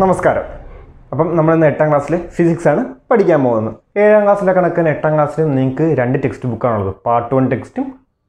നമസ്കാരം. അപ്പം നമ്മൾ ഇന്ന് എട്ടാം ക്ലാസ്സിൽ ഫിസിക്സ് ആണ് പഠിക്കാൻ പോകുന്നത്. ഏഴാം ക്ലാസ്സിലെ കണക്കിന് എട്ടാം ക്ലാസ്സിലും നിങ്ങൾക്ക് രണ്ട് ടെക്സ്റ്റ് ബുക്കാണുള്ളത് പാർട്ട് വൺ ടെക്സ്റ്റും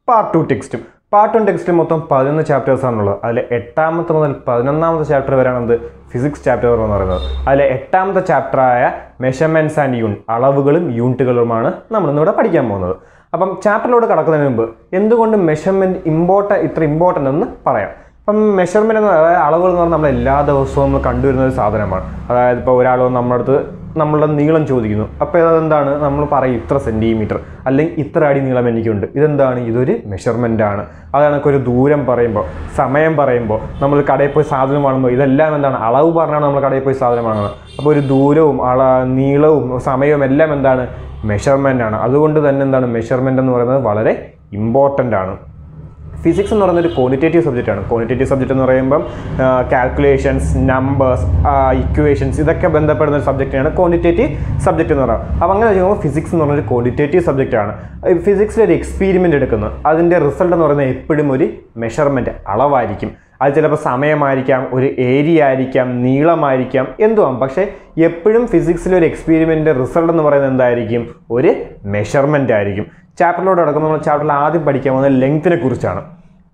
പാർട്ട് ടു ടെക്സ്റ്റും പാർട്ട് വൺ ടെക്സ്റ്റിൽ മൊത്തം പതിനൊന്ന് ചാപ്റ്റേഴ്സ് ആണുള്ളത്. അതിൽ എട്ടാമത്തെ മുതൽ പതിനൊന്നാമത്തെ ചാപ്റ്റർ വരെയാണ് എന്ത്? ഫിസിക്സ് ചാപ്റ്റർ എന്ന് പറയുന്നത്. അതിലെ എട്ടാമത്തെ ചാപ്റ്ററായ മെഷർമെന്റ്സ് ആൻഡ് യൂണിറ്റ് അളവുകളും യൂണിറ്റുകളുമാണ് നമ്മൾ ഇന്നിവിടെ പഠിക്കാൻ പോകുന്നത്. അപ്പം ചാപ്റ്ററിലൂടെ കടക്കുന്നതിന് മുമ്പ് എന്തുകൊണ്ട് മെഷർമെന്റ് ഇമ്പോർട്ട ഇത്ര ഇമ്പോർട്ടന്റ് എന്ന് പറയാം. അപ്പം മെഷർമെന്റ് എന്ന് അതായത് അളവുകൾ എന്ന് പറഞ്ഞാൽ നമ്മൾ എല്ലാ ദിവസവും നമ്മൾ കണ്ടുവരുന്ന ഒരു സാധനമാണ്. അതായത് ഇപ്പോൾ ഒരാൾ നമ്മുടെ അടുത്ത് നമ്മളുടെ നീളം ചോദിക്കുന്നു. അപ്പോൾ അതെന്താണ്? നമ്മൾ പറയും ഇത്ര സെന്റിമീറ്റർ അല്ലെങ്കിൽ ഇത്ര അടി നീളം എനിക്കുണ്ട്. ഇതെന്താണ്? ഇതൊരു മെഷർമെന്റ് ആണ്. അതാണ് ഒരു ദൂരം പറയുമ്പോൾ സമയം പറയുമ്പോൾ നമ്മൾ കടയിൽ പോയി സാധനം വാങ്ങുമ്പോൾ ഇതെല്ലാം എന്താണ്? അളവ് പറഞ്ഞാണ് നമ്മൾ കടയിൽ പോയി സാധനം വാങ്ങുന്നത്. അപ്പോൾ ഒരു ദൂരവും അള നീളവും സമയവും എല്ലാം എന്താണ്? മെഷർമെന്റ് ആണ്. അതുകൊണ്ട് തന്നെ എന്താണ്? മെഷർമെന്റ് എന്ന് പറയുന്നത് വളരെ ഇമ്പോർട്ടന്റ് ആണ്. ഫിസിക്സ് എന്ന് പറയുന്നത് ഒരു സബ്ജക്റ്റ് ആണ്. ക്വാണ്ടിറ്റേറ്റീവ് സബ്ജക്റ്റ് എന്ന് പറയുമ്പം കാൽക്കുലേഷൻസ് നമ്പേഴ്സ് ഇക്വേഷൻസ് ഇതൊക്കെ ബന്ധപ്പെടുന്ന ഒരു സബ്ജക്റ്റാണ് ക്വാണ്ടിറ്റേറ്റീവ് സബ്ജക്റ്റ് എന്ന് പറയുന്നത്. അപ്പോൾ അങ്ങനെ നോക്കുമ്പോൾ ഫിസിക്സ് എന്ന് പറയുന്നത് ഒരു ക്വാണ്ടിറ്റേറ്റീവ് സബ്ജക്റ്റ് ആണ് ഫിസിക്സിൽ ഒരു എക്സ്പീരിമെന്റ് എടുക്കുന്നു. അതിന്റെ റിസൾട്ട് എന്ന് പറയുന്നത് എപ്പോഴും ഒരു മെഷർമെന്റ് അളവായിരിക്കും. അത് ചിലപ്പോൾ സമയമായിരിക്കാം ഒരു ഏരിയ ആയിരിക്കാം നീളമായിരിക്കാം എന്തുവാം. പക്ഷേ എപ്പോഴും ഫിസിക്സിൽ ഒരു എക്സ്പീരിമെന്റ് റിസൾട്ട് എന്ന് പറയുന്നത് എന്തായിരിക്കും? ഒരു മെഷർമെന്റ് ആയിരിക്കും. ചാപ്റ്ററിലോട്ട് അടക്കുമ്പോൾ നമ്മൾ ചാപ്റ്ററിൽ ആദ്യം പഠിക്കാൻ പോകുന്നത് ലെങ്ത്തിനെ കുറിച്ചാണ്.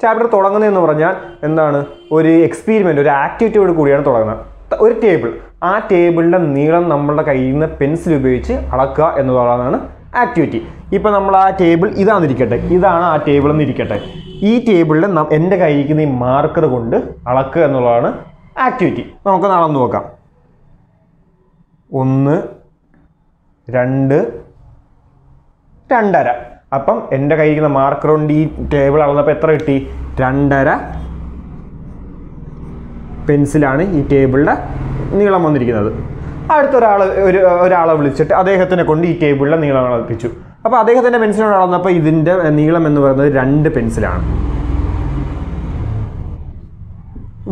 ചാപ്റ്റർ തുടങ്ങുന്നതെന്ന് പറഞ്ഞാൽ എന്താണ്? ഒരു എക്സ്പീരിമെന്റ് ഒരു ആക്ടിവിറ്റിയോട് കൂടിയാണ് തുടങ്ങുന്നത്. ഒരു ടേബിൾ ആ ടേബിളിന്റെ നീളം നമ്മളുടെ കയ്യിൽ നിന്ന് പെൻസിൽ ഉപയോഗിച്ച് അളക്കുക എന്നുള്ളതാണ് ആക്ടിവിറ്റി ഇപ്പോൾ നമ്മൾ ആ ടേബിൾ ഇതാണെന്നിരിക്കട്ടെ ഇതാണ് ആ ടേബിൾ എന്നിരിക്കട്ടെ ഈ ടേബിളിൽ എന്റെ കയ്യിരിക്കുന്ന ഈ മാർക്കർ കൊണ്ട് അളക്കുക എന്നുള്ളതാണ് ആക്ടിവിറ്റി നമുക്ക് നാളെ നോക്കാം. ഒന്ന് രണ്ട് രണ്ടര. അപ്പം എന്റെ കയ്യിരിക്കുന്ന മാർക്കർ കൊണ്ട് ഈ ടേബിൾ അളന്നപ്പോൾ എത്ര കിട്ടി? രണ്ടര. പെൻസിലാണ് ഈ ടേബിളിന്റെ നീളം വന്നിരിക്കുന്നത്. അടുത്തൊരാൾ ഒരു ഒരാളെ വിളിച്ചിട്ട് അദ്ദേഹത്തിനെ കൊണ്ട് ഈ ടേബിളിലെ നീളം അളപ്പിച്ചു. അപ്പോൾ അദ്ദേഹത്തിന്റെ പെൻസിലോട് അളന്നപ്പോൾ ഇതിന്റെ നീളം എന്ന് പറയുന്നത് രണ്ട് പെൻസിലാണ്.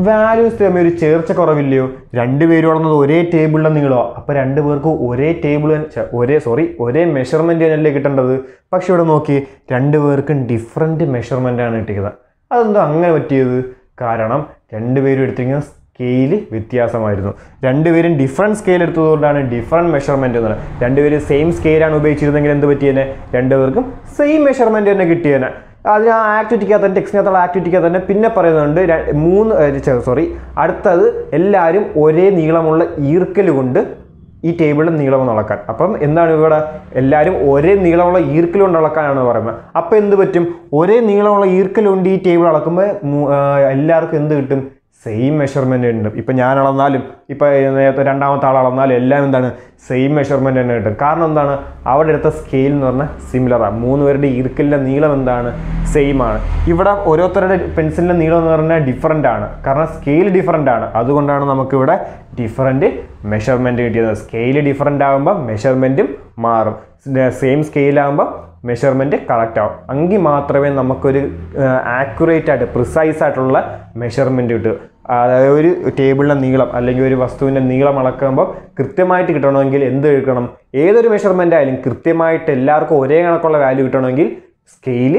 വാല്യൂസ് തമ്മിൽ ഒരു ചേർച്ച കുറവില്ലയോ രണ്ട് പേര് വളർന്നത് ഒരേ ടേബിളിലാണ് നിങ്ങളോ? അപ്പോൾ രണ്ട് പേർക്ക് ഒരേ ടേബിൾ ഒരേ സോറി ഒരേ മെഷർമെന്റ് തന്നെയല്ലേ കിട്ടേണ്ടത്? പക്ഷെ ഇവിടെ നോക്കി രണ്ട് പേർക്കും ഡിഫറെന്റ് മെഷർമെന്റ് ആണ് കിട്ടിയത്. അതെന്തോ അങ്ങനെ പറ്റിയത്? കാരണം രണ്ടുപേരും എടുത്തിരിക്കുന്ന സ്കെയിൽ വ്യത്യാസമായിരുന്നു. രണ്ടുപേരും ഡിഫറെന്റ് സ്കെയിൽ എടുത്തതുകൊണ്ടാണ് ഡിഫറെന്റ് മെഷർമെന്റ് എന്ന് പറയുന്നത്. രണ്ടുപേരും സെയിം സ്കെയിലാണ് ഉപയോഗിച്ചിരുന്നെങ്കിൽ എന്ത് പറ്റിയേനെ? രണ്ടുപേർക്കും സെയിം മെഷർമെന്റ് തന്നെ കിട്ടിയേനെ. അതിന് ആ ആക്ടിവിറ്റിക്കകത്ത് തന്നെ ടെക്സ്റ്റിനകത്തുള്ള ആക്ടിവിറ്റിക്കകത്ത് തന്നെ പിന്നെ പറയുന്നുണ്ട് മൂന്ന് സോറി അടുത്തത് എല്ലാവരും ഒരേ നീളമുള്ള ഈർക്കൽ കൊണ്ട് ഈ ടേബിളിൽ നീളം അളക്കാൻ. അപ്പം എന്താണ് ഇവിടെ എല്ലാവരും ഒരേ നീളമുള്ള ഈർക്കൽ കൊണ്ട് അളക്കാനാണ് പറയുന്നത്. അപ്പോൾ എന്ത് പറ്റും? ഒരേ നീളമുള്ള ഈർക്കൽ കൊണ്ട് ഈ ടേബിൾ അളക്കുമ്പോൾ എല്ലാവർക്കും എന്ത് കിട്ടും? സെയിം മെഷർമെന്റ് ഉണ്ട്. ഇപ്പം ഞാൻ അളന്നാലും ഇപ്പം നേരത്തെ രണ്ടാമത്തെ ആൾ അളന്നാലും എല്ലാം എന്താണ്? സെയിം മെഷർമെന്റ് തന്നെ കിട്ടും. കാരണം എന്താണ്? അവിടെ എടുത്ത സ്കെയിൽ എന്ന് പറഞ്ഞാൽ സിമിലറാണ് മൂന്ന് പേരുടെ ഇരുക്കലിന്റെ നീളം എന്താണ്? സെയിം ആണ്. ഇവിടെ ഓരോരുത്തരുടെ പെൻസിലിന്റെ നീളം എന്ന് പറഞ്ഞാൽ ഡിഫറന്റ് ആണ്. കാരണം സ്കെയിൽ ഡിഫറന്റ് ആണ്. അതുകൊണ്ടാണ് നമുക്കിവിടെ ഡിഫറന്റ് മെഷർമെന്റ് കിട്ടിയത്. സ്കെയിൽ ഡിഫറന്റ് ആകുമ്പോൾ മെഷർമെന്റും മാറും. സെയിം സ്കെയിലാകുമ്പോൾ മെഷർമെന്റ് കറക്റ്റ് ആവും. എങ്കിൽ മാത്രമേ നമുക്കൊരു ആക്യുറേറ്റ് ആയിട്ട് പ്രിസൈസ് ആയിട്ടുള്ള മെഷർമെന്റ് കിട്ടൂ. അതായത് ഒരു ടേബിളിന്റെ നീളം അല്ലെങ്കിൽ ഒരു വസ്തുവിന്റെ നീളം അളക്കുമ്പോൾ കൃത്യമായിട്ട് കിട്ടണമെങ്കിൽ എന്ത് എടുക്കണം? ഏതൊരു മെഷർമെന്റ് ആയാലും കൃത്യമായിട്ട് എല്ലാവർക്കും ഒരേ കണക്കുള്ള വാല്യൂ കിട്ടണമെങ്കിൽ സ്കെയിൽ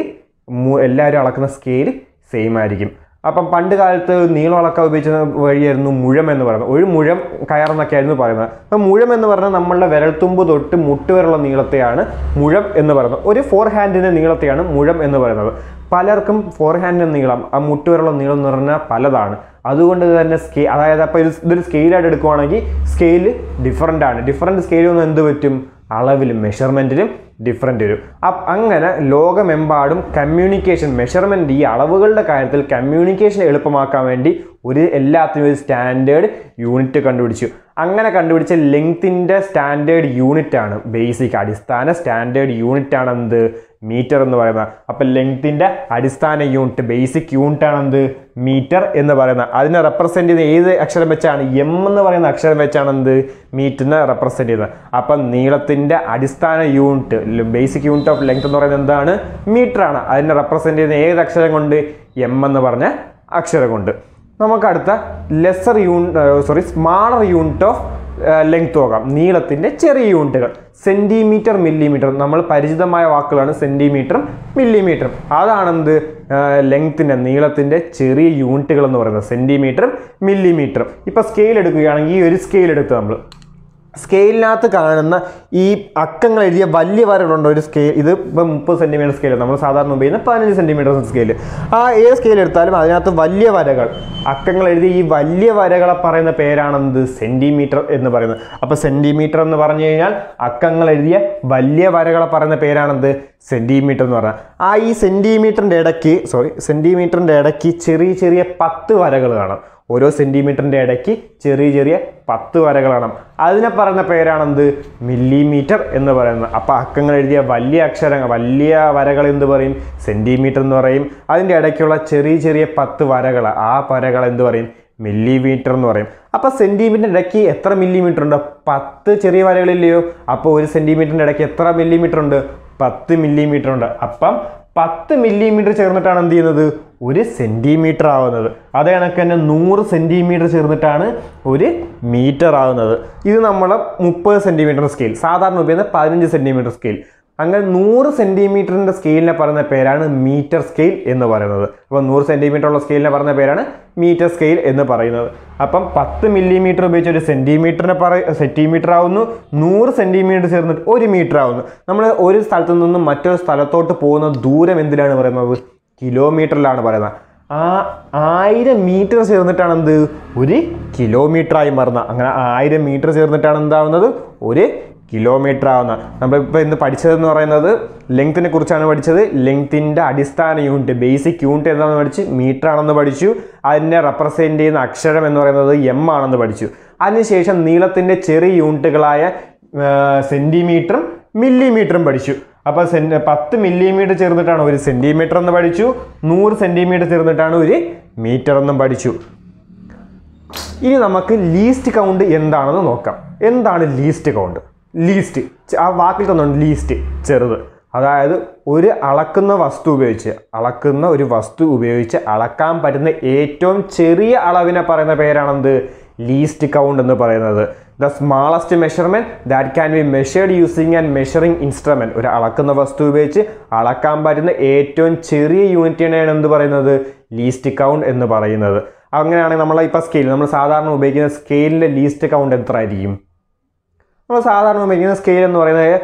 എല്ലാവരും അളക്കുന്ന സ്കെയിൽ സെയിം ആയിരിക്കും. അപ്പം പണ്ട് കാലത്ത് നീളം അളക്കാൻ ഉപയോഗിച്ച വഴിയായിരുന്നു മുഴം എന്ന് പറയുന്നത്. ഒരു മുഴം കയറെന്നൊക്കെ ആയിരുന്നു പറയുന്നത്. അപ്പം മുഴം എന്ന് പറഞ്ഞാൽ നമ്മളുടെ വിരൽത്തുമ്പ് തൊട്ട് മുട്ട് വരെയുള്ള നീളത്തെയാണ് മുഴം എന്ന് പറയുന്നത്. ഒരു ഫോർ ഹാൻഡിന്റെ നീളത്തെയാണ് മുഴം എന്ന് പറയുന്നത്. പലർക്കും ഫോർ ഹാൻഡിന്റെ നീളം ആ മുട്ട് വരെയുള്ള നീളം എന്ന് പറഞ്ഞാൽ പലതാണ്. അതുകൊണ്ട് തന്നെ സ്കെയിൽ അതായത് അപ്പോൾ ഇത് ഇതൊരു സ്കെയിലായിട്ട് എടുക്കുവാണെങ്കിൽ സ്കെയിൽ ഡിഫറന്റ് ആണ്. ഡിഫറന്റ് സ്കെയിൽ ഒന്ന് എന്ത് പറ്റും? അളവിലും മെഷർമെന്റിലും ഡിഫറന്റ് വരും. അപ്പം അങ്ങനെ ലോകമെമ്പാടും കമ്മ്യൂണിക്കേഷൻ മെഷർമെന്റ് ഈ അളവുകളുടെ കാര്യത്തിൽ കമ്മ്യൂണിക്കേഷൻ എളുപ്പമാക്കാൻ വേണ്ടി ഒരു എല്ലാത്തിനും ഒരു സ്റ്റാൻഡേർഡ് യൂണിറ്റ് കണ്ടുപിടിച്ചു. അങ്ങനെ കണ്ടുപിടിച്ച ലെങ്ത്തിന്റെ സ്റ്റാൻഡേർഡ് യൂണിറ്റ് ആണ്. ബേസിക് അടിസ്ഥാന സ്റ്റാൻഡേർഡ് യൂണിറ്റ് ആണ് എന്ത് മീറ്റർ എന്ന് പറയുന്നത് അപ്പം ലെങ്ത്തിന്റെ അടിസ്ഥാന യൂണിറ്റ് ബേസിക് യൂണിറ്റ് ആണ് എന്ത് മീറ്റർ എന്ന് പറയുന്നത് അതിനെ റെപ്രസെന്റ് ചെയ്യുന്ന ഏത് അക്ഷരം വെച്ചാണ്? എം എന്ന് പറയുന്ന അക്ഷരം വെച്ചാണ് എന്ത്? മീറ്ററിനെ റെപ്രസെന്റ് ചെയ്യുന്നത്. അപ്പം നീളത്തിന്റെ അടിസ്ഥാന unit basic unit of length എന്ന് പറയുന്നത് എന്താണ്? മീറ്റർ ആണ്. അതിനെ റെപ്രസെന്റ് ചെയ്യുന്ന ഏത് അക്ഷരം കൊണ്ട്? എം എന്ന് പറഞ്ഞ അക്ഷരം കൊണ്ട്. നമുക്കടുത്ത lesser unit sorry smaller unit of length നോക്കാം. നീളത്തിന്റെ ചെറിയ യൂണിറ്റുകൾ. സെന്റിമീറ്റർ മില്ലിമീറ്റർ നമ്മൾ പരിചിതമായ വാക്കുകളാണ് സെന്റിമീറ്ററും മില്ലിമീറ്ററും അതാണെന്ത്? ലെങ്ത്തിന്റെ നീളത്തിന്റെ ചെറിയ യൂണിറ്റുകൾ എന്ന് പറയുന്നത്. സെന്റിമീറ്ററും മില്ലിമീറ്ററും ഇപ്പോൾ സ്കെയിൽ എടുക്കുകയാണെങ്കിൽ ഈ ഒരു സ്കെയിൽ എടുത്ത് നമ്മൾ സ്കെയിലിനകത്ത് കാണുന്ന ഈ അക്കങ്ങൾ എഴുതിയ വലിയ വരകളുണ്ട്? ഒരു സ്കെയിൽ ഇത് ഇപ്പം മുപ്പത് സെന്റിമീറ്റർ സ്കെയിൽ നമ്മൾ സാധാരണ ഉപയോഗിക്കുന്ന പതിനഞ്ച് സെന്റിമീറ്റർ സ്കെയിൽ. ആ ഏത് സ്കെയിൽ എടുത്താലും അതിനകത്ത് വലിയ വരകൾ. അക്കങ്ങൾ എഴുതിയ ഈ വലിയ വരകളെ പറയുന്ന പേരാണെന്ത്? സെന്റിമീറ്റർ എന്ന് പറയുന്നത്. അപ്പോൾ സെന്റിമീറ്റർ എന്ന് പറഞ്ഞു കഴിഞ്ഞാൽ അക്കങ്ങൾ എഴുതിയ വലിയ വരകളെ പറയുന്ന പേരാണെന്ത്? സെന്റിമീറ്റർ എന്ന് പറഞ്ഞാൽ. ആ ഈ സെന്റിമീറ്ററിന്റെ ഇടയ്ക്ക് സോറി സെന്റിമീറ്ററിന്റെ ഇടയ്ക്ക് ചെറിയ ചെറിയ പത്ത് വരകൾ കാണാം. ഓരോ സെന്റിമീറ്ററിന്റെ ഇടയ്ക്ക് ചെറിയ ചെറിയ പത്ത് വരകളാണ്. അതിനെ പറയുന്ന പേരാണെന്ത്? മില്ലിമീറ്റർ എന്ന് പറയുന്നത്. അപ്പോൾ അക്കങ്ങൾ എഴുതിയ വലിയ അക്ഷരങ്ങൾ വലിയ വരകൾ എന്ത് പറയും? സെന്റിമീറ്റർ എന്ന് പറയും. അതിന്റെ ഇടയ്ക്കുള്ള ചെറിയ ചെറിയ പത്ത് വരകൾ ആ വരകൾ എന്ത് പറയും? മില്ലിമീറ്റർ എന്ന് പറയും. അപ്പോൾ സെന്റിമീറ്ററിന്റെ ഇടയ്ക്ക് എത്ര മില്ലിമീറ്റർ ഉണ്ട്? പത്ത് ചെറിയ വരകളില്ലയോ? അപ്പോൾ ഒരു സെന്റിമീറ്ററിന്റെ ഇടയ്ക്ക് എത്ര മില്ലിമീറ്റർ ഉണ്ട്? പത്ത് മില്ലിമീറ്റർ ഉണ്ട്. അപ്പം പത്ത് മില്ലിമീറ്റർ ചേർന്നിട്ടാണ് എന്ത് ചെയ്യുന്നത്? ഒരു സെന്റിമീറ്റർ ആവുന്നത്. അതേ കണക്ക് തന്നെ നൂറ് സെന്റിമീറ്റർ ചേർന്നിട്ടാണ് ഒരു മീറ്റർ ആവുന്നത്. ഇത് നമ്മൾ മുപ്പത് സെന്റിമീറ്റർ സ്കെയിൽ സാധാരണ ഉപയോഗിക്കുന്ന പതിനഞ്ച് സെന്റിമീറ്റർ സ്കെയിൽ അങ്ങനെ നൂറ് സെന്റിമീറ്ററിന്റെ സ്കെയിലിനെ പറയുന്ന പേരാണ് മീറ്റർ സ്കെയിൽ എന്ന് പറയുന്നത്. അപ്പോൾ നൂറ് സെന്റിമീറ്റർ ഉള്ള സ്കെയിലിനെ പറയുന്ന പേരാണ് മീറ്റർ സ്കെയിൽ എന്ന് പറയുന്നത്. അപ്പം പത്ത് മില്ലിമീറ്റർ ഉപയോഗിച്ച് ഒരു സെന്റിമീറ്ററിനെ പറ സെന്റിമീറ്റർ ആവുന്നു നൂറ് സെന്റിമീറ്റർ ചേർന്നിട്ട് ഒരു മീറ്റർ ആവുന്നു. നമ്മൾ ഒരു സ്ഥലത്തു നിന്നും മറ്റൊരു സ്ഥലത്തോട്ട് പോകുന്ന ദൂരം എന്തിനാണ് പറയുന്നത്? കിലോമീറ്ററിലാണ് പറയുന്നത്. ആ ആയിരം മീറ്റർ ചേർന്നിട്ടാണ് എന്ത്? ഒരു കിലോമീറ്ററായി മാറുന്നത് അങ്ങനെ ആയിരം മീറ്റർ ചേർന്നിട്ടാണ് എന്താവുന്നത്? ഒരു കിലോമീറ്റർ ആവുന്ന. നമ്മളിപ്പോൾ ഇന്ന് പഠിച്ചതെന്ന് പറയുന്നത് ലെങ്ത്തിനെ കുറിച്ചാണ് പഠിച്ചത്. ലെങ്ത്തിന്റെ അടിസ്ഥാന യൂണിറ്റ് ബേസിക് യൂണിറ്റ് എന്താണെന്ന് പഠിച്ച്. മീറ്റർ ആണെന്ന് പഠിച്ചു. അതിനെ റെപ്രസെന്റ് ചെയ്യുന്ന അക്ഷരം എന്ന് പറയുന്നത് എം ആണെന്ന് പഠിച്ചു. അതിനുശേഷം നീളത്തിന്റെ ചെറിയ യൂണിറ്റുകളായ സെന്റിമീറ്ററും മില്ലിമീറ്ററും പഠിച്ചു. അപ്പോൾ സെൻ പത്ത് മില്ലിമീറ്റർ ചേർന്നിട്ടാണ് ഒരു സെന്റിമീറ്റർ എന്ന് പഠിച്ചു. നൂറ് സെന്റിമീറ്റർ ചേർന്നിട്ടാണ് ഒരു മീറ്റർ എന്നും പഠിച്ചു. ഇനി നമുക്ക് ലീസ്റ്റ് കൗണ്ട് എന്താണെന്ന് നോക്കാം. എന്താണ് ലീസ്റ്റ് കൗണ്ട് ലീസ്റ്റ് ആ വാക്കിൽ തന്നുണ്ട് ലീസ്റ്റ് ചെറുത്. അതായത് ഒരു അളക്കുന്ന വസ്തു ഉപയോഗിച്ച് അളക്കുന്ന ഒരു വസ്തു ഉപയോഗിച്ച് അളക്കാൻ പറ്റുന്ന ഏറ്റവും ചെറിയ അളവിനെ പറയുന്ന പേരാണെന്ത്? ലീസ്റ്റ് കൗണ്ട് എന്ന് പറയുന്നത്. The smallest measurement that can be measured using and measuring instrument ഒരു അളക്കുന്ന വസ്തു ഉപയോഗിച്ച് അളക്കാൻ പറ്റുന്ന ഏറ്റവും ചെറിയ യൂണിറ്റിനെയാണ് എന്ത് പറയുന്നത്? ലീസ്റ്റ് കൗണ്ട് എന്ന് പറയുന്നത്. അങ്ങനെയാണെങ്കിൽ നമ്മൾ ഇപ്പോൾ സ്കെയിൽ നമ്മൾ സാധാരണ ഉപയോഗിക്കുന്ന സ്കെയിലിന്റെ ലീസ്റ്റ് കൗണ്ട് എത്ര ആയിരിക്കും നമ്മൾ സാധാരണ ഉപയോഗിക്കുന്ന സ്കെയിൽ എന്ന് പറയുന്നത്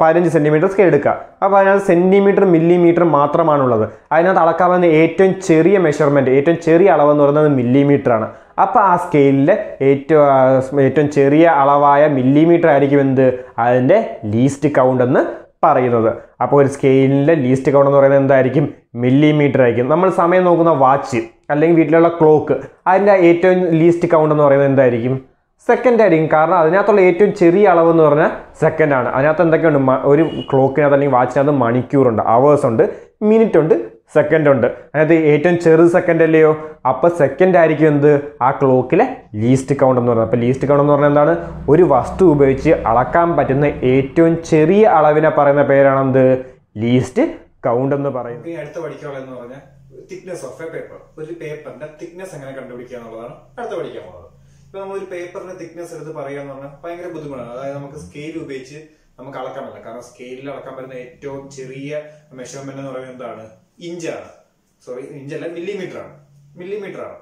പതിനഞ്ച് സെന്റിമീറ്റർ സ്കെയിൽ എടുക്കുക. അപ്പോൾ അതിനകത്ത് സെന്റിമീറ്റർ മില്ലിമീറ്റർ മാത്രമാണുള്ളത്. അതിനകത്ത് അളക്കാൻ ഏറ്റവും ചെറിയ മെഷർമെന്റ് ഏറ്റവും ചെറിയ അളവെന്ന് പറയുന്നത് മില്ലിമീറ്റർ ആണ്. അപ്പോൾ ആ സ്കെയിലിലെ ഏറ്റവും ഏറ്റവും ചെറിയ അളവായ മില്ലിമീറ്റർ ആയിരിക്കും എന്ത്? അതിന്റെ ലീസ്റ്റ് കൗണ്ട് എന്ന് പറയുന്നത്. അപ്പോൾ ഒരു സ്കെയിലിന്റെ ലീസ്റ്റ് കൗണ്ട് എന്ന് പറയുന്നത് എന്തായിരിക്കും? മില്ലിമീറ്റർ ആയിരിക്കും. നമ്മൾ സമയം നോക്കുന്ന വാച്ച് അല്ലെങ്കിൽ വീട്ടിലുള്ള ക്ലോക്ക് അതിന്റെ ഏറ്റവും ലീസ്റ്റ് കൗണ്ട് എന്ന് പറയുന്നത് എന്തായിരിക്കും? സെക്കൻഡ് ആയിരിക്കും. കാരണം അതിനകത്തുള്ള ഏറ്റവും ചെറിയ അളവ് എന്ന് പറഞ്ഞാൽ സെക്കൻഡാണ് അതിനകത്ത് എന്തൊക്കെയുണ്ട്? ഒരു ക്ലോക്കിനകത്ത് അല്ലെങ്കിൽ വാച്ചിനകത്ത് മണിക്കൂറുണ്ട് അവേഴ്സ് ഉണ്ട് മിനിറ്റ് ഉണ്ട് സെക്കൻഡ് ഉണ്ട്. അതായത് ഏറ്റവും ചെറു സെക്കൻഡ് അല്ലയോ? അപ്പോൾ സെക്കൻഡ് ആയിരിക്കും എന്ത്? ആ ക്ലോക്കിലെ ലീസ്റ്റ് കൗണ്ട് എന്ന് പറയുന്നത് അപ്പോൾ ലീസ്റ്റ് കൗണ്ട് എന്ന് പറഞ്ഞാൽ എന്താണ്? ഒരു വസ്തു ഉപയോഗിച്ച് അളക്കാൻ പറ്റുന്ന ഏറ്റവും ചെറിയ അളവിനെ പറയുന്ന പേരാണ് എന്ത്? ലീസ്റ്റ് കൗണ്ട് എന്ന് പറയുന്നത്. അടുത്ത പഠിക്കാനുള്ളതെന്ന് പറഞ്ഞാൽ തിക്നെസ് ഓഫ് എ പേപ്പർ ഒരു പേപ്പറിന്റെ തിക്നെസ് എങ്ങനെ കണ്ടുപിടിക്കുക എന്നുള്ളതാണ് അടുത്ത പഠിക്കാൻ പോകുന്നത്. ഇപ്പൊ നമ്മൾ ഒരു പേപ്പറിന്റെ തിക്നെസ് എടുത്ത് പറയുക എന്ന് പറഞ്ഞാൽ ഭയങ്കര ബുദ്ധിമുട്ടാണ്. അതായത് നമുക്ക് സ്കെയിൽ ഉപയോഗിച്ച് നമുക്ക് അളക്കാൻ പറ്റില്ല. കാരണം സ്കെയിലിൽ അളക്കാൻ പറ്റുന്ന ഏറ്റവും ചെറിയ മെഷർമെന്റ് എന്ന് പറയുന്നത് എന്താണ്? ഇഞ്ചാണ്. സോറി ഇഞ്ചല്ല മില്ലിമീറ്റർ ആണ്. മില്ലിമീറ്റർ ആണ്.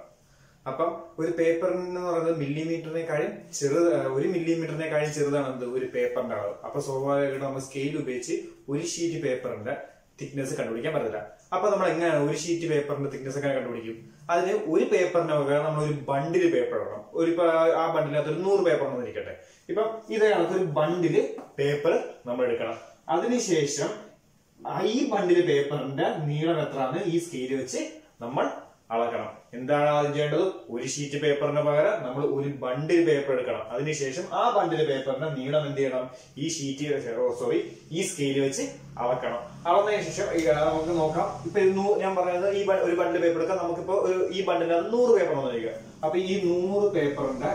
അപ്പം ഒരു പേപ്പറിന് പറയുന്നത് മില്ലിമീറ്ററിനെക്കാളും ചെറു ഒരു മില്ലിമീറ്ററിനെക്കാളും ചെറുതാണ് എന്ത്? ഒരു പേപ്പറിന്റെ അളവ്. അപ്പൊ സ്വാഭാവികമായിട്ടും നമ്മൾ സ്കെയിൽ ഉപയോഗിച്ച് ഒരു ഷീറ്റ് പേപ്പറിന്റെ തിക്നെസ് കണ്ടുപിടിക്കാൻ പറ്റില്ല അപ്പൊ നമ്മൾ എങ്ങനെയാണ് ഒരു ഷീറ്റ് പേപ്പറിന്റെ തിക്നെസ് എങ്ങനെ കണ്ടുപിടിക്കും? അതിന് ഒരു പേപ്പറിന് നമ്മൾ ഒരു ബണ്ടിൽ പേപ്പർ ഇടണം. ഒരു ആ ബണ്ടിനകത്ത് ഒരു നൂറ് പേപ്പർ ഇരിക്കട്ടെ ഇപ്പം ഇതേ കണക്ക് ഒരു ബണ്ടിൽ പേപ്പർ നമ്മൾ എടുക്കണം. അതിനുശേഷം ഈ ബണ്ടിൽ പേപ്പറിന്റെ നീളം എത്രയാണ് ഈ സ്കെയിൽ വെച്ച് നമ്മൾ അളക്കണം. എന്താണ് ആദ്യം ചെയ്യേണ്ടത്? ഒരു ഷീറ്റ് പേപ്പറിന് പകരം നമ്മൾ ഒരു ബണ്ടിൽ പേപ്പർ എടുക്കണം. അതിനുശേഷം ആ ബണ്ടിൽ പേപ്പറിന്റെ നീളം എന്ത് ചെയ്യണം? ഈ ഷീറ്റ് സോറി ഈ സ്കെയിൽ വെച്ച് അളക്കണം. അളന്നതിന് ശേഷം നമുക്ക് നോക്കാം. ഇപ്പൊ ഞാൻ പറയുന്നത് ഈ ഒരു ബണ്ടിൽ പേപ്പർ എടുക്കാം. നമുക്കിപ്പോ ഈ ബണ്ടിൽ നൂറ് പേപ്പർ വന്നിരിക്കുക അപ്പൊ ഈ നൂറ് പേപ്പറിന്റെ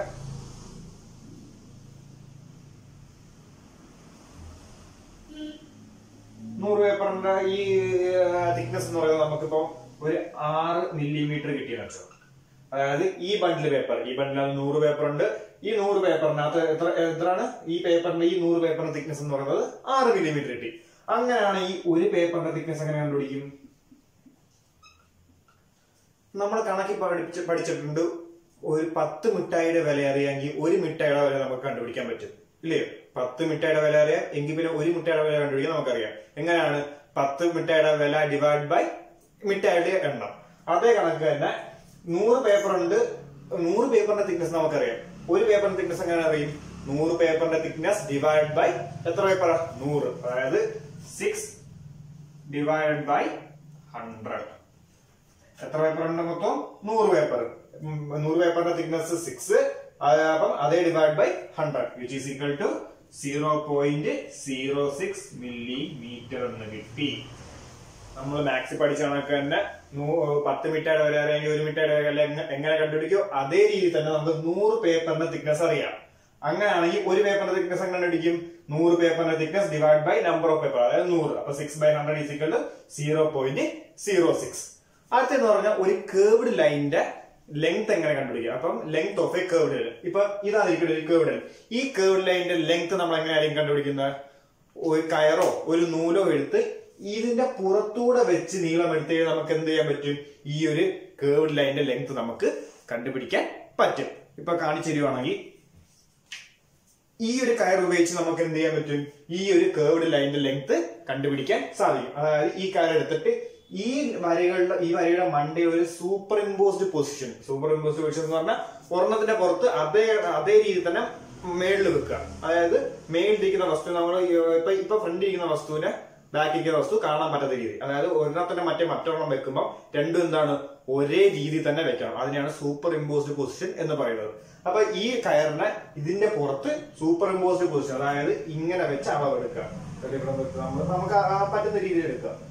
നൂറ് പേപ്പറിന്റെ ഈ തിക്നെസ് എന്ന് പറയുന്നത് നമുക്കിപ്പോ ഒരു ആറ് മില്ലിമീറ്റർ കിട്ടിയെന്ന് വെച്ചോ അതായത് ഈ ബണ്ടിൽ പേപ്പർ ഈ ബണ്ടിനകത്ത് നൂറ് പേപ്പർ ഉണ്ട് ഈ നൂറ് പേപ്പറിനകത്ത് എത്ര എത്രയാണ്? ഈ പേപ്പറിന്റെ ഈ നൂറ് പേപ്പറിന്റെ തിക്നെസ് എന്ന് പറയുന്നത് ആറ് മില്ലിമീറ്റർ കിട്ടി. അങ്ങനെയാണ് ഈ ഒരു പേപ്പറിന്റെ തിക്നെസ് എങ്ങനെ കണ്ടുപിടിക്കും? നമ്മൾ കണക്കി പഠിച്ച് പഠിച്ചിട്ടുണ്ട് ഒരു പത്ത് മിഠായിയുടെ വില അറിയാമെങ്കിൽ ഒരു മിഠായിയുടെ വില നമുക്ക് കണ്ടുപിടിക്കാൻ പറ്റും. ഇല്ലയോ? പത്ത് മിഠായിയുടെ വില അറിയാം എങ്കിൽ പിന്നെ ഒരു മിഠായിയുടെ വില കണ്ടുപിടിക്കാൻ നമുക്കറിയാം. എങ്ങനെയാണ്? പത്ത് മിഠായിയുടെ വില ഡിവൈഡ് ബൈ മിഠായിയുടെ എണ്ണം. അതേ കണക്ക് തന്നെ നൂറ് പേപ്പർ ഉണ്ട്. നൂറ് പേപ്പറിന്റെ തിക്നെസ് നമുക്കറിയാം. ഒരു പേപ്പറിന്റെ തിക്നെസ് എങ്ങനെ അറിയും? നൂറ് പേപ്പറിന്റെ തിക്നെസ് ഡിവൈഡ് ബൈ എത്ര പേപ്പർ നൂറ്. അതായത് സിക്സ് ഡിവൈഡ് ബൈ ഹൺഡ്രഡ് എത്ര പേപ്പർ ഉണ്ട് മൊത്തം? നൂറ് പേപ്പർ നൂറ് പേപ്പറിന്റെ തിക്നെസ് സിക്സ് അപ്പം അതേ divide by hundred which is equal to zero point zero six millimetre എന്ന് കിട്ടി. നമ്മൾ മാക്സ് പഠിച്ച കണക്ക് തന്നെ നൂ- പത്ത് മിഠായിയുടെ വരെ അറിയാമെങ്കിൽ ഒരു മിഠായിയുടെ വരെ എങ്ങ- എങ്ങനെ കണ്ടുപിടിക്കോ അതേ രീതിയിൽ തന്നെ നമുക്ക് നൂറ് പേപ്പറിന്റെ തിക്നെസ് അറിയാം. അങ്ങനെയാണെങ്കിൽ ഒരു പേപ്പറിന്റെ തിക്നെസ് എങ്ങനെ കണ്ടുപിടിക്കും? നൂറ് പേപ്പറിന്റെ thickness divide by number of paper അതായത് നൂറ്. അപ്പൊ six by hundred is equal zero point zero six അടുത്തെന്ന് പറഞ്ഞാൽ ഒരു കേവ്ഡ് ലൈനിന്റെ ലെങ്ത് എങ്ങനെ കണ്ടുപിടിക്കുക അപ്പം length of a curved line ഇപ്പൊ ഇതായിരിക്കും ഒരു കേർഡ് ലൈൻ ഈ കേർഡ് ലൈനിന്റെ ലെങ്ത് നമ്മൾ എങ്ങനെയായിരിക്കും കണ്ടുപിടിക്കുന്നത് ഒരു കയറോ ഒരു നൂലോ എടുത്ത് ഇതിന്റെ പുറത്തൂടെ വെച്ച് നീളം എടുത്ത് നമുക്ക് എന്ത് ചെയ്യാൻ പറ്റും? ഈ ഒരു കേർഡ് ലൈനിന്റെ ലെങ്ത് നമുക്ക് കണ്ടുപിടിക്കാൻ പറ്റും. ഇപ്പൊ കാണിച്ചു തരുവാണെങ്കിൽ ഈ ഒരു കയർ ഉപയോഗിച്ച് നമുക്ക് എന്ത് ചെയ്യാൻ പറ്റും? ഈ ഒരു കേർവ്ഡ് ലൈനിന്റെ ലെങ്ത് കണ്ടുപിടിക്കാൻ സാധിക്കും. അതായത് ഈ കയർ എടുത്തിട്ട് ഈ വരകളുടെ ഈ വരയുടെ മണ്ടേ ഒരു superimposed position superimposed position എന്ന് പറഞ്ഞാൽ ഒരെണ്ണത്തിന്റെ പുറത്ത് അതേ അതേ രീതിയിൽ തന്നെ മേളിൽ വെക്കുക. അതായത് മേളിലിരിക്കുന്ന വസ്തു നമ്മൾ ഇപ്പൊ ഇപ്പൊ ഫ്രണ്ട് ഇരിക്കുന്ന വസ്തുവിനെ ബാക്കിരിക്കുന്ന വസ്തു കാണാൻ പറ്റാത്ത രീതി. അതായത് ഒരെണ്ണത്തിന്റെ മറ്റേ മറ്റൊരെണ്ണം വെക്കുമ്പോൾ രണ്ടും എന്താണ്? ഒരേ രീതി തന്നെ വെക്കണം. അതിനെയാണ് സൂപ്പർ ഇമ്പോസ്ഡ് പൊസിഷൻ എന്ന് പറയുന്നത്. അപ്പൊ ഈ കയറിനെ ഇതിന്റെ പുറത്ത് സൂപ്പർ ഇമ്പോസ്ഡ് പൊസിഷൻ അതായത് ഇങ്ങനെ വെച്ച് അളവെടുക്കുക. നമുക്ക് പറ്റുന്ന രീതിയിൽ എടുക്കുക.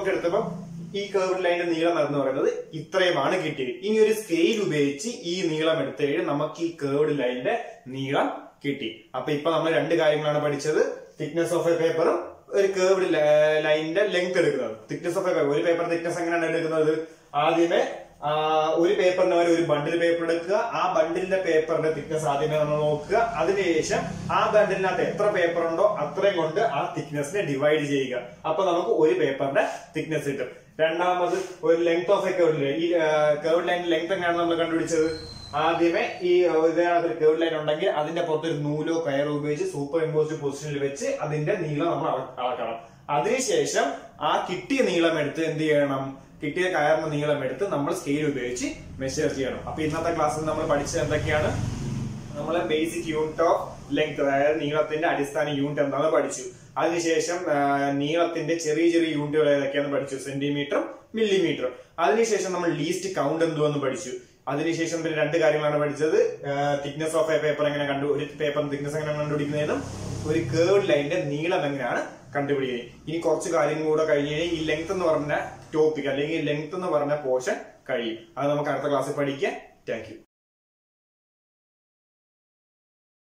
അപ്പൊ നമുക്ക് എടുത്തപ്പം ഈ കേർവ് ലൈന്റെ നീളം എന്ന് പറയുന്നത് ഇത്രയുമാണ് കിട്ടിയത്. ഇനി ഒരു സ്കെയിൽ ഉപയോഗിച്ച് ഈ നീളം എടുത്തു കഴിഞ്ഞാൽ നമുക്ക് ഈ കേർവ് ലൈന്റെ നീളം കിട്ടി. അപ്പൊ ഇപ്പൊ നമ്മൾ രണ്ട് കാര്യങ്ങളാണ് പഠിച്ചത്. തിക്നെസ് ഓഫ് എ പേപ്പറും ഒരു കേർവ്ഡ് ലൈനിന്റെ ലെങ്ത് എടുക്കുന്നത്. തിക്നെസ് ഓഫ് എ പേപ്പർ ഒരു പേപ്പർ തിക്നെസ് എങ്ങനെയാണ് എടുക്കുന്നത്? ആദ്യമേ ഒരു പേപ്പറിന് വരെ ഒരു ബണ്ടിൽ പേപ്പർ എടുക്കുക. ആ ബണ്ടിലിന്റെ പേപ്പറിന്റെ തിക്നെസ് ആദ്യമേ നമ്മൾ നോക്കുക. അതിനുശേഷം ആ ബണ്ടിലിനകത്ത് എത്ര പേപ്പർ ഉണ്ടോ അത്രയും കൊണ്ട് ആ തിക്നെസ്സിനെ ഡിവൈഡ് ചെയ്യുക. അപ്പൊ നമുക്ക് ഒരു പേപ്പറിന്റെ തിക്നെസ് കിട്ടും. രണ്ടാമത് ഒരു length of a curved line ഈ കേർഡ് ലൈൻ ലെങ്ത് എങ്ങനെയാണ് നമ്മൾ കണ്ടുപിടിച്ചത്? ആദ്യമേ ഈ ഇതിനകത്ത് കേർഡ് ലൈൻ ഉണ്ടെങ്കിൽ അതിന്റെ പുറത്ത് ഒരു നൂലോ കയറോ ഉപയോഗിച്ച് സൂപ്പർ ഇമ്പോസ്ഡ് പൊസിഷനിൽ വെച്ച് അതിന്റെ നീളം നമ്മൾ അള- അളക്കണം. അതിനുശേഷം ആ കിട്ടിയ നീളം എടുത്ത് എന്ത് ചെയ്യണം? കിട്ടിയ കയറിന് നീളം എടുത്ത് നമ്മൾ സ്കെയിൽ ഉപയോഗിച്ച് മെഷർ ചെയ്യണം. അപ്പൊ ഇന്നത്തെ ക്ലാസ്സിൽ നമ്മൾ പഠിച്ചത് എന്തൊക്കെയാണ്? നമ്മൾ ബേസിക് യൂണിറ്റ് ഓഫ് ലെങ്ത് അതായത് നീളത്തിന്റെ അടിസ്ഥാന യൂണിറ്റ് എന്താണ് പഠിച്ചു. അതിനുശേഷം നീളത്തിന്റെ ചെറിയ ചെറിയ യൂണിറ്റുകൾ ഏതൊക്കെയാണെന്ന് പഠിച്ചു. സെന്റിമീറ്ററും മില്ലിമീറ്ററും അതിനുശേഷം നമ്മൾ ലീസ്റ്റ് കൗണ്ട് എന്തുവെന്ന് പഠിച്ചു. അതിനുശേഷം പിന്നെ രണ്ട് കാര്യങ്ങളാണ് പഠിച്ചത്. തിക്നെസ് ഓഫ് എ പേപ്പർ എങ്ങനെ കണ്ടു ഒരു പേപ്പറിന്റെ തിക്നെസ് എങ്ങനെ കണ്ടുപിടിക്കുന്നതെന്നും ഒരു കേർഡ് ലൈനിന്റെ നീളം എങ്ങനെയാണ് കണ്ടുപിടിക്കുന്നത്. ഇനി കുറച്ച് കാര്യങ്ങൾ കൂടെ കഴിഞ്ഞ് കഴിഞ്ഞാൽ ഈ ലെങ്ത് എന്ന് പറഞ്ഞ ടോപ്പിക് അല്ലെങ്കിൽ ലെങ്ത് എന്ന് പറഞ്ഞ പോർഷൻ കഴിയും. അത് നമുക്ക് അടുത്ത ക്ലാസ്സിൽ പഠിക്കാം. താങ്ക്